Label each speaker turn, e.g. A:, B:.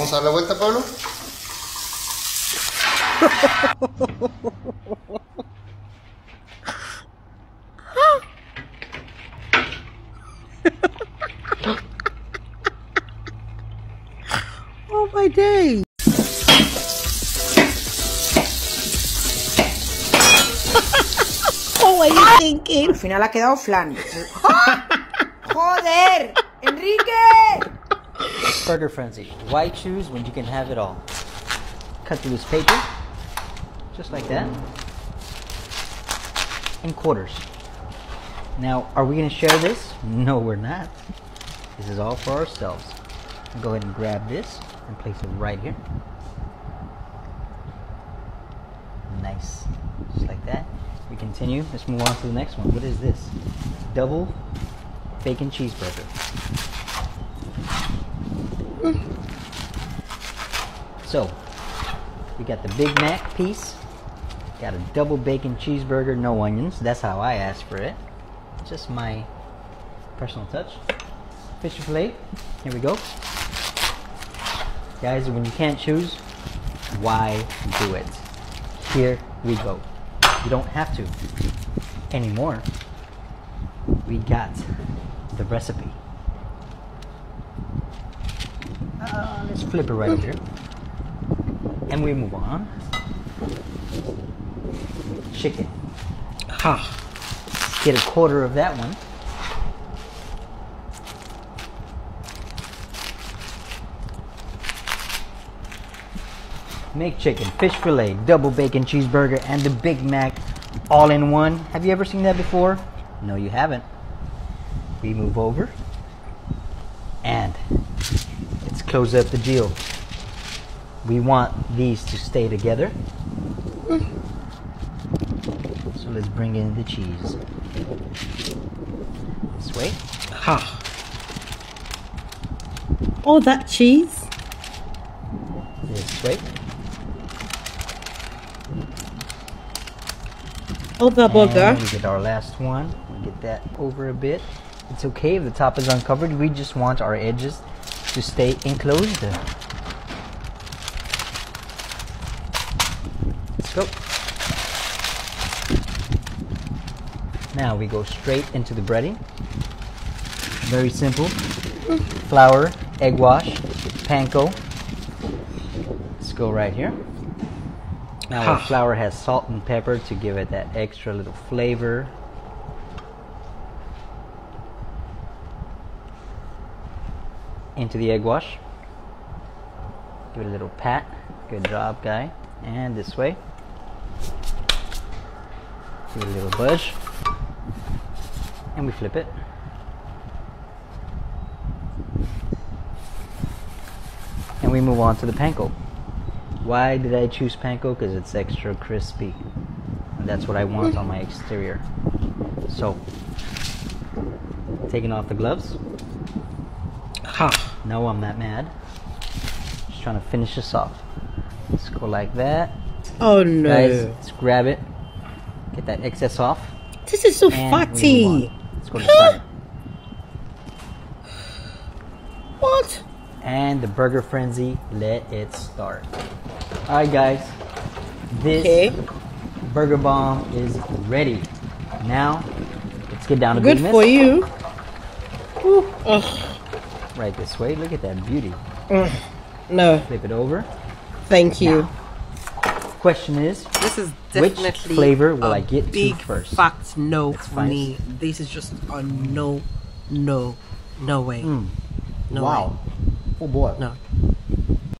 A: Vamos a dar la vuelta, Pablo.
B: Oh my day. oh, what are you thinking?
C: Al final ha quedado flan. ¡Ah! ¡Joder! ¡Enrique!
D: Burger Frenzy. Why choose when you can have it all? Cut through this paper, just like that, in quarters. Now, are we going to share this? No, we're not. This is all for ourselves. Go ahead and grab this and place it right here. Nice. Just like that. We continue. Let's move on to the next one. What is this? Double bacon cheeseburger. So, we got the Big Mac piece. Got a double bacon cheeseburger, no onions. That's how I asked for it. Just my personal touch. Fish fillet. Here we go. Guys, when you can't choose, why do it? Here we go. You don't have to anymore. We got the recipe. Uh, let's flip it right here. And we move on. Chicken.
B: Ha.
D: Get a quarter of that one. Make chicken, fish fillet, double bacon cheeseburger, and the Big Mac all in one. Have you ever seen that before? No, you haven't. We move over. And close up the deal. We want these to stay together. So let's bring in the cheese. This way.
B: Ha. Oh, that cheese.
D: This way.
B: Oh, the burger.
D: And we get our last one. We get that over a bit. It's okay if the top is uncovered. We just want our edges to stay enclosed. Let's go. Now we go straight into the breading. Very simple. Flour, egg wash, panko. Let's go right here. Now our flour has salt and pepper to give it that extra little flavor. Into the egg wash. Give it a little pat. Good job, guy. And this way. Give it a little budge. And we flip it. And we move on to the panko. Why did I choose panko? Because it's extra crispy. And that's what I want on my exterior. So, taking off the gloves.
B: Ha.
D: No, I'm not mad. Just trying to finish this off. Let's go like that.
B: Oh no.
D: Guys, let's grab it. Get that excess off.
B: This is so
D: And
B: fatty.
D: Let's go to the.
B: What?
D: And the burger frenzy, let it start. Alright guys. This
B: Okay.
D: burger bomb is ready. Now, let's get down to
B: Good
D: business.
B: Good for you. Ugh.
D: Right this way. Look at that beauty.
B: No,
D: Flip it over.
B: thank you.
D: Question is,
C: This is
D: Which
C: definitely
D: flavor will I get to
C: big
D: first?
C: fat no
D: It's
C: for
D: fine.
C: me. This is just a no, no, no way.
D: Mm.
C: No
D: wow.
C: way.
D: Oh boy.
C: No.